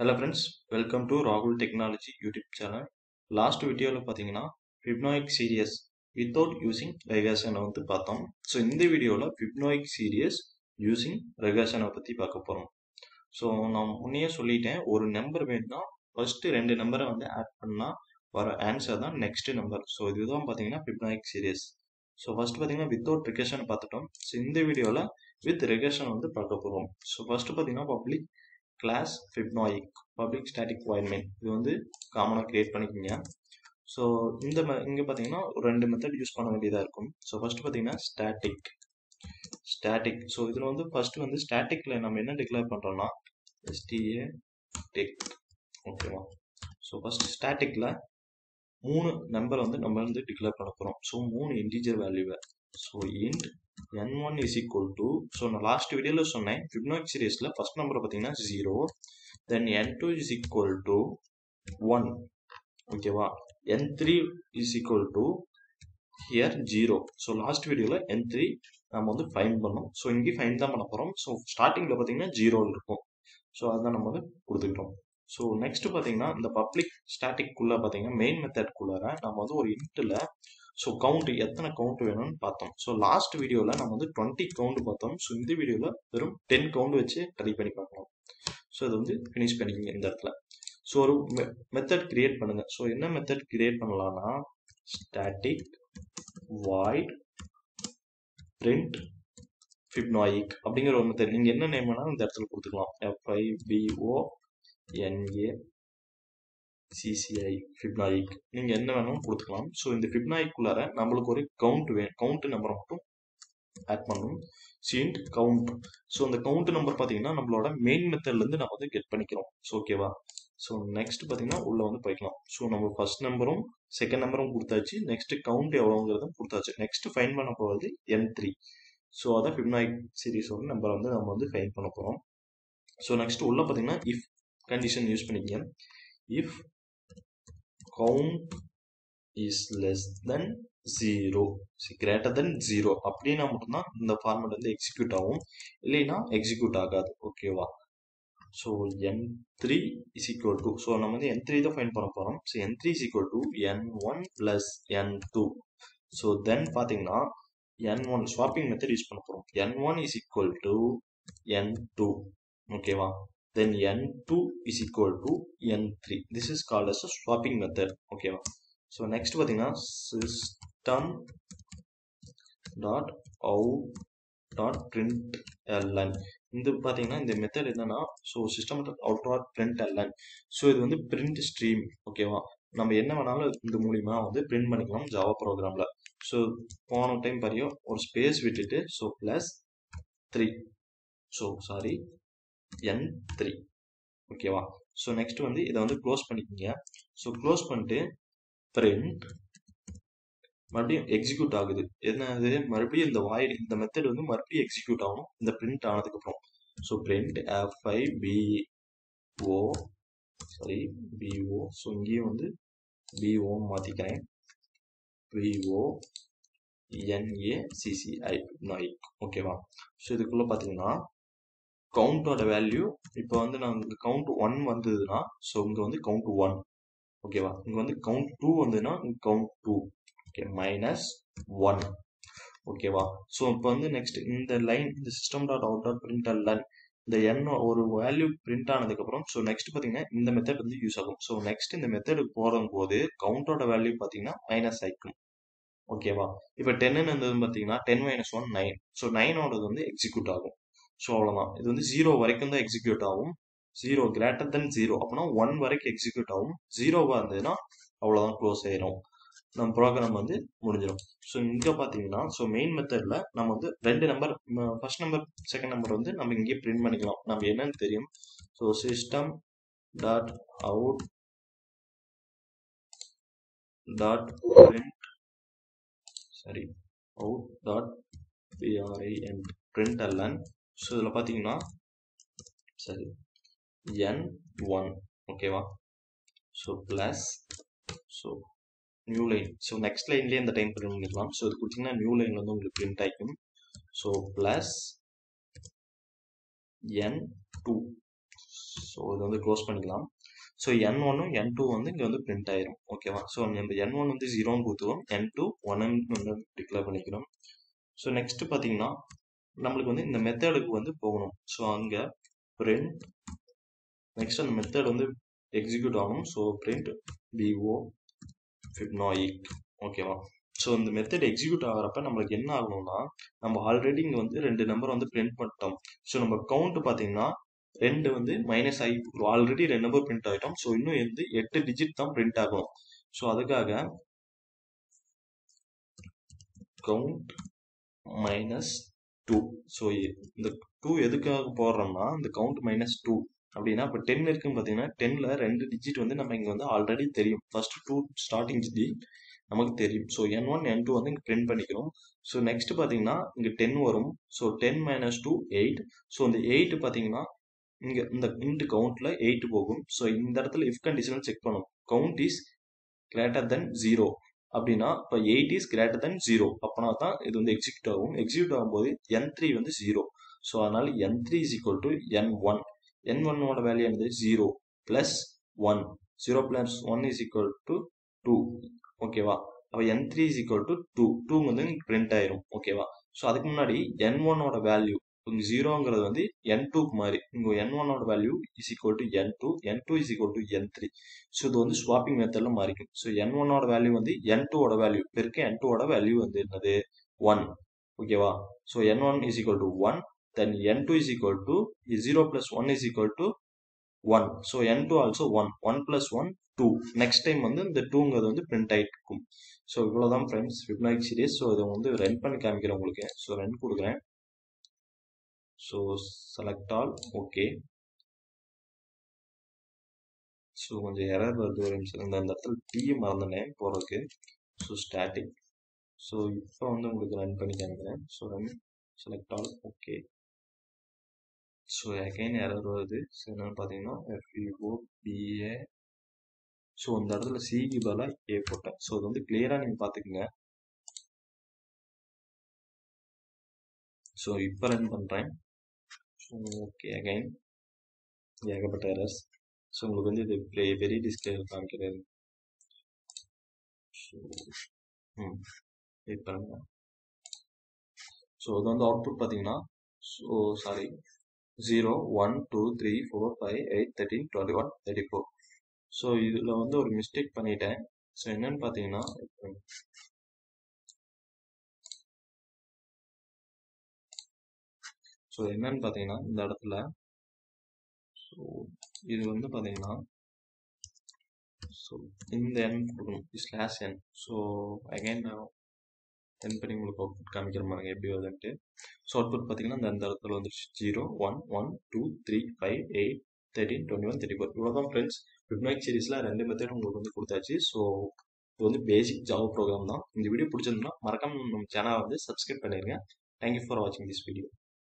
Hello friends welcome to ராகுல் technology YouTube channel last வீடியோவில் பார்த்தீங்கன்னா ஃபிப்னாயிக் சீரியஸ் வித்தவுட் யூஸிங் ரெகேஷனை வந்து பார்த்தோம். ஸோ இந்த வீடியோவில் ஃபிப்னாயிக் சீரியஸ் யூஸிங் ரெகேஷனை பற்றி பார்க்க போகிறோம் ஸோ நான் முன்னையே சொல்லிட்டேன் ஒரு நம்பர் வேணும்னா ஃபர்ஸ்ட் ரெண்டு நம்பரை வந்து ஆட் பண்ணால் வர ஆன்சர் தான் நெக்ஸ்ட் நம்பர் ஸோ இதுதான் பார்த்தீங்கன்னா ஃபிப்னாயிக் சீரியஸ் ஸோ ஃபஸ்ட்டு பார்த்தீங்கன்னா வித்தவுட் ரெகேஷன் பார்த்துட்டோம். ஸோ இந்த வீடியோவில் வித் ரெகேஷன் வந்து பார்க்க போகிறோம் ஸோ ஃபர்ஸ்ட் பார்த்தீங்கன்னா public class fibonacci public static வாய்மெண்ட் இது வந்து காமனாக க்ரியேட் பண்ணிக்கோங்க. ஸோ இந்த இங்கே பார்த்தீங்கன்னா ஒரு ரெண்டு மெத்தட் யூஸ் பண்ண வேண்டியதாக இருக்கும். ஸோ ஃபஸ்ட்டு பார்த்தீங்கன்னா ஸ்டாட்டிக் ஸ்டாட்டிக் ஸோ இதில் வந்து ஃபஸ்ட்டு வந்து ஸ்டாட்டிக்கில் நம்ம என்ன டிக்ளேர் பண்ணுறோம்னா எஸ்டிஏ டெக் ஓகேவா ஸோ ஃபஸ்ட் ஸ்டாட்டிக்கில் மூணு நம்பர் வந்து நம்ம வந்து டிக்ளேர் பண்ண போகிறோம் ஸோ மூணு இன்டீஜர் வேல்யூவை so int n one is equal to so நான் லாஸ்ட் வீடியோவில் சொன்னேன் ஃபிப்னாக் சீரியஸில் ஃபஸ்ட் நம்பர் பார்த்தீங்கன்னா zero then n two is equal to one ஓகேவா n three is equal to here zero so last வீடியோவில் என் three நம்ம வந்து ஃபைன் பண்ணோம். ஸோ இங்கே ஃபைன் தான் பண்ண போகிறோம் ஸோ ஸ்டார்டிங்கில் பார்த்தீங்கன்னா ஜீரோ இருக்கும். ஸோ அதுதான் நம்ம வந்து கொடுத்துக்கிட்டோம். ஸோ நெக்ஸ்ட் பார்த்தீங்கன்னா இந்த பப்ளிக் ஸ்டாட்டிக்குள்ளே பார்த்தீங்கன்னா மெயின் மெத்தட்குள்ளார நம்ம வந்து ஒரு இன்ட்டில் ஸோ கவுண்ட் எத்தனை கவுண்ட் வேணும்னு பார்த்தோம். ஸோ லாஸ்ட் வீடியோவில் நம்ம வந்து டுவெண்ட்டி கவுண்ட் பார்த்தோம். ஸோ இந்த வீடியோவில் வெறும் டென் கவுண்ட் வச்சு ட்ரை பண்ணி பார்க்கலாம். ஸோ இது வந்து ஃபினிஷ் பண்ணிக்கோங்க இந்த இடத்துல. ஸோ ஒரு மெத்தட் கிரியேட் பண்ணுங்கள் ஸோ என்ன மெத்தட் கிரியேட் பண்ணலாம்னா ஸ்டாட்டிக் வாய்ட் பிரிண்ட் ஃபிப்னாயிக் அப்படிங்கிற ஒரு மெத்தட் நீங்கள் என்ன நேம் வேணாலும் இந்த இடத்துல கொடுத்துக்கலாம். எஃப்ஐபிஓ என்ஏ சிசிஐ ஃபிப்னாயிக் நீங்கள் என்ன வேணாலும் கொடுத்துக்கலாம். ஸோ இந்த ஃபிப்னாயிக்குள்ளார நம்மளுக்கு ஒரு கவுண்ட் வே கவுண்ட் நம்பரை மட்டும் ஆட் பண்ணணும். சிண்ட் கவுண்ட் ஸோ அந்த கவுண்ட் நம்பர் பார்த்தீங்கன்னா நம்மளோட மெயின் மெத்தட்லேருந்து நம்ம வந்து கெட் பண்ணிக்கிறோம். ஸோ ஓகேவா ஸோ நெக்ஸ்ட் பார்த்தீங்கன்னா உள்ளே வந்து போய்க்கலாம். ஸோ நம்ம ஃபர்ஸ்ட் நம்பரும் செகண்ட் நம்பரும் கொடுத்தாச்சு. நெக்ஸ்ட் கவுண்ட் எவ்வளோங்கிறதும் கொடுத்தாச்சு. நெக்ஸ்ட் ஃபைன் பண்ண போகிறது எம் த்ரீ ஸோ அதான் ஃபிப்னாயிக் சீரீஸோட நம்பரை வந்து நம்ம வந்து ஃபைன் பண்ண போகிறோம் ஸோ நெக்ஸ்ட் உள்ள பார்த்தீங்கன்னா இஃப் கண்டிஷன் யூஸ் பண்ணிக்கங்க. If count is less than zero greater than zero அப்படின்னா மட்டும்தான் இந்த ஃபார்மேட் வந்து எக்ஸிக்யூட் ஆகும். இல்லைன்னா எக்ஸிக்யூட் ஆகாது. ஓகேவா so n three is equal to so நம்ம வந்து என் த்ரீ தான் ஃபைன் பண்ண போகிறோம் so n three is equal to n one plus n two so then பார்த்தீங்கன்னா n one swapping method use பண்ண போகிறோம் n one is equal to n two ஓகேவா then n2 is equal to n3 this is called as a swapping method. ஓகேவா so next பார்த்தீங்கன்னா system dot out dot print ln இந்த பார்த்தீங்கன்னா இந்த method என்னன்னா so system dot out dot print ln so இது வந்து print stream ஓகேவா நம்ம என்ன வேணாலும் இந்த மூலியமா வந்து பிரிண்ட் பண்ணிக்கலாம் ஜாவா ப்ரோக்ராமில் ஸோ போன டைம் பாரியும் ஒரு ஸ்பேஸ் விட்டுட்டு so plus three so sorry n three ஓகேவா ஸோ நெக்ஸ்ட் வந்து இதை வந்து க்ளோஸ் பண்ணிக்கோங்க. ஸோ க்ளோஸ் பண்ணிட்டு பிரிண்ட் மறுபடியும் எக்ஸிக்யூட் ஆகுது. என்னது? மறுபடியும் இந்த வாய்டு இந்த மெத்தட் வந்து மறுபடியும் எக்ஸிக்யூட் ஆகணும். இந்த பிரிண்ட் ஆனதுக்கப்புறம் so print F I B O sorry B O so இங்கேயும் வந்து பிஓ மாற்றிக்கிறேன் பிஓ என்ஏசிசிஐ நாய்க் ஓகேவா ஸோ இதுக்குள்ளே பார்த்தீங்கன்னா கவுண்டோட வேல்யூ இப்போ வந்து நான் இங்கே கவுண்ட் ஒன் வந்ததுன்னா ஸோ இங்கே வந்து கவுண்ட் ஒன் ஓகேவா இங்கே வந்து கவுண்ட் டூ வந்ததுன்னா count two okay minus one ஓகேவா ஸோ இப்போ வந்து நெக்ஸ்ட் இந்த லைன் இந்த system dot out dot print ln இந்த என் ஒரு வேல்யூ பிரிண்ட் ஆனதுக்கப்புறம் ஸோ நெக்ஸ்ட் பார்த்தீங்கன்னா இந்த மெத்தட் வந்து யூஸ் ஆகும். ஸோ நெக்ஸ்ட் இந்த மெத்தடுக்கு போகும்போது கவுண்டோட வேல்யூ பார்த்தீங்கன்னா மைனஸ் ஆகிக்கும் ஓகேவா இப்போ டென்னு இருந்தது பார்த்தீங்கன்னா ten minus one nine so நைனோடது வந்து எக்ஸிக்யூட் ஆகும். ஸோ அவ்வளோதான் இது வந்து ஜீரோ வரைக்கும் தான் எக்ஸிக்யூட் ஆகும். ஜீரோ கிரேட்டர் தென் ஜீரோ அப்படின்னா ஒன் வரைக்கும் எக்ஸிக்யூட் ஆகும். ஜீரோவாக இருந்ததுன்னா அவ்வளோதான் க்ளோஸ் ஆயிரும். நம்ம ப்ரோக்ராம் வந்து முடிஞ்சிடும் ஸோ இங்கே பார்த்தீங்கன்னா ஸோ மெயின் மெத்தடில் நம்ம வந்து ரெண்டு number first number second number வந்து நம்ம இங்கேயே பிரிண்ட் பண்ணிக்கலாம். நம்ம என்னன்னு தெரியும்? So system dot out dot print sorry out dot P R I N print ln so இதில் பார்த்தீங்கன்னா சரி என் ஒன் ஓகேவா so plus so new line so next லைன்லேயே இந்த டைம் பிரிண்ட் பண்ணிக்கலாம். ஸோ இது கொடுத்தீங்கன்னா நியூ லைன் வந்து உங்களுக்கு பிரிண்ட் ஆகிக்கும் so plus n two so இது வந்து க்ளோஸ் பண்ணிக்கலாம். ஸோ என் ஒன்னும் என் டூ வந்து இங்கே வந்து பிரிண்ட் ஆயிரும். ஓகேவா ஸோ இந்த என் ஒன் வந்து ஜீரோன்னு கொடுத்துருவோம் என் டூ ஒன்னு வந்து டிக்ளேர் பண்ணிக்கிறோம். ஸோ நெக்ஸ்ட் பார்த்தீங்கன்னா நம்மளுக்கு வந்து இந்த மெத்தடுக்கு வந்து போகணும். ஸோ அங்கே பிரிண்ட் நெக்ஸ்ட் அந்த மெத்தட் வந்து எக்ஸிக்யூட் ஆகணும். So print B O Fibonacci ஓகேவா ஸோ இந்த மெத்தட் எக்ஸிக்யூட் ஆகிறப்ப நம்மளுக்கு என்ன ஆகணும்னா நம்ம ஆல்ரெடி இங்கே வந்து ரெண்டு நம்பர் வந்து பிரிண்ட் பண்ணிட்டோம். ஸோ நம்ம கவுண்ட் பார்த்தீங்கன்னா ரெண்டு வந்து மைனஸ் ஆகி ஆல்ரெடி ரெண்டு நம்பர் பிரிண்ட் ஆகிட்டோம் ஸோ இன்னும் வந்து எட்டு டிஜிட் தான் பிரிண்ட் ஆகும் ஸோ அதுக்காக கவுண்ட் மைனஸ் டூ ஸோ இந்த டூ எதுக்காக போடுறோம்னா இந்த கவுண்ட் மைனஸ் டூ அப்படின்னா இப்போ டென் இருக்குன்னு பார்த்தீங்கன்னா டென்னில் ரெண்டு டிஜிட் வந்து நம்ம இங்கே வந்து ஆல்ரெடி தெரியும். ஃபர்ஸ்ட் டூ ஸ்டார்டிங் டிஜிட் நமக்கு தெரியும். So n one n two வந்து இங்கே பிரிண்ட் பண்ணிக்கிறோம். ஸோ நெக்ஸ்ட் பார்த்தீங்கன்னா இங்கே டென் வரும். So ten minus two eight so இந்த எயிட் பார்த்தீங்கன்னா இங்கே இந்த இன்ட் கவுண்ட்டில் எயிட் போகும். ஸோ இந்த இடத்துல இஃப் கண்டிஷனல் செக் பண்ணும் count is greater than zero அப்படின்னா இப்போ eight is greater than zero அப்போனா தான் இது வந்து எக்ஸிக்யூட் ஆகும். எக்ஸிக்யூட் ஆகும்போது என் த்ரீ வந்து ஜீரோ ஸோ அதனால n three is equal to n one n ஒன்னோட வேல்யூ என்னது? Zero plus one zero plus one is equal to two ஓகேவா அப்போ n three is equal to two two வந்து print ஆயிரும். ஓகேவா ஸோ அதுக்கு முன்னாடி என் ஒன்னோட வேல்யூ இங்கே ஜீரோங்கிறது வந்து என் டூக்கு மாதிரி இங்கே என் ஒன்னோட value is equal to n two n two is equal to n three so இது வந்து ஸ்வாப்பிங் மெத்தடில் மாறிக்கும். ஸோ என் ஒன்னோட வேல்யூ வந்து என் டூவோட வேல்யூ பெருக்க என் டூவோட வேல்யூ வந்து என்னது? ஒன் ஓகேவா so n one is equal to one then n two is equal to zero plus one is equal to one so n two also one one plus one two next time வந்து இந்த டூங்கிறது வந்து print ஆகிருக்கும் so இவ்வளோதான் friends Fibonacci series so இதை வந்து run பண்ணி காமிக்கிறேன் உங்களுக்கு. ஸோ ரன் கொடுக்குறேன். So select all okay so கொஞ்சம் எரர் வருது ஒரு நிமிஷம். இந்த அந்த இடத்துல டீ மறந்துனேன் போகிறதுக்கு ஸோ ஸ்டாட்டிக் ஸோ இப்போ வந்து உங்களுக்கு ரன் பண்ணி காமிக்கிறேன் so run select all okay so again error வருது. ஸோ என்னென்னு பார்த்தீங்கன்னா எஃப்இஓ பிஏ ஸோ இந்த இடத்துல சிக்கு பதிலாக ஏ போட்டேன். ஸோ அது வந்து கிளியராக நீங்கள் பார்த்துக்குங்க. ஸோ இப்போ ரன் பண்ணுறேன் ஓகே அகைன் ஏகப்பட்ட எரர்ஸ் ஸோ உங்களுக்கு வந்து இது பெரிய டிஸ்பிளே காமிக்கிறது ஸோ ம் வெயிட் பண்ணுங்க. ஸோ இது வந்து அவுட்புட் பார்த்தீங்கன்னா so sorry zero one two three four five eight thirteen twenty one thirty four so இதில் வந்து ஒரு மிஸ்டேக் பண்ணிட்டேன். ஸோ என்னன்னு பார்த்தீங்கன்னா ஸோ என்னன்னு பார்த்தீங்கன்னா இந்த இடத்துல ஸோ இது வந்து பார்த்தீங்கன்னா ஸோ இந்த எண் கொடுக்கணும். ஸ்லாஷ் என் ஸோ அகைன் நான் பண்ணி உங்களுக்கு அவுட்புட் காமிக்கிற மாதிரி எப்படி வருதுன்ட்டு. ஸோ அவுட்புட் பார்த்தீங்கன்னா இந்த இந்த இடத்துல வந்துருச்சு. Zero one one two three five eight thirteen twenty one thirty four இவ்வளோதான் ஃப்ரெண்ட்ஸ் ஃபிப்னாக் சீரீஸில் ரெண்டு மெத்தட் உங்களுக்கு வந்து கொடுத்தாச்சு. ஸோ இது வந்து பேசிக் ஜாவ் ப்ரோக்ராம் தான். இந்த வீடியோ பிடிச்சிருந்தா மறக்காம நம்ம சேனலை வந்து சப்ஸ்கிரைப் பண்ணிடுங்க தேங்க்யூ ஃபார் வாட்சிங் திஸ் வீடியோ